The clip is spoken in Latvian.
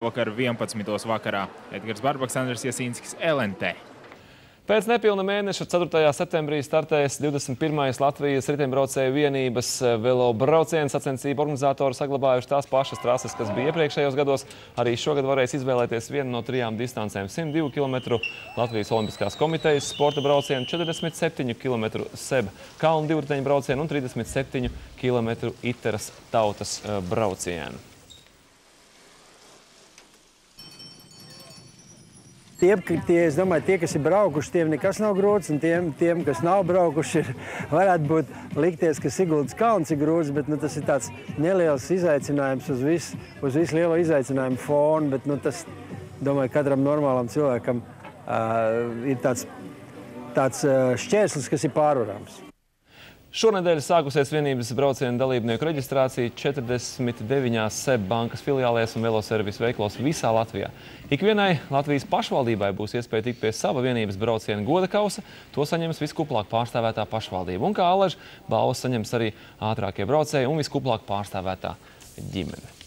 Vakar 11. vakarā Edgars Barbaks, Andris Jasīnskis, LNT. Pēc nepilna mēneša 4. septembrī startēs 21. Latvijas riteņbraucēju vienības velo braucienu sacensību organizatori saglabājuši tās pašas trases, kas bija iepriekšējos gados. Arī šogad varēs izvēlēties vienu no trijām distancēm 102 km Latvijas Olimpiskās komitejas sporta braucienu, 47 km seb kalnu divriteņbraucienu un 37 km iteras tautas eh, braucienu. Tie, tie, es domāju, tie, kas ir braukuši, tiem nekas nav grūts, un tiem, tiem kas nav braukuši, varētu būt likties, ka Siguldas kalns ir grūts, bet nu, tas ir tāds neliels izaicinājums uz visu, uz visu lielo izaicinājumu fonu, bet nu, tas, domāju, katram normālam cilvēkam uh, ir tāds, tāds uh, šķērslis, kas ir pārvarams. Šonedēļ sākusies vienības brauciena dalībnieku reģistrācija 49 SEB bankas filiālēs un veloservis veiklos visā Latvijā. Ikvienai Latvijas pašvaldībai būs iespēja tikt pie sava vienības brauciena goda kausa, to saņems viskuplāk pārstāvētā pašvaldība. Un kā alaži, balvas saņems arī ātrākie braucēji un viskuplāk pārstāvētā ģimene.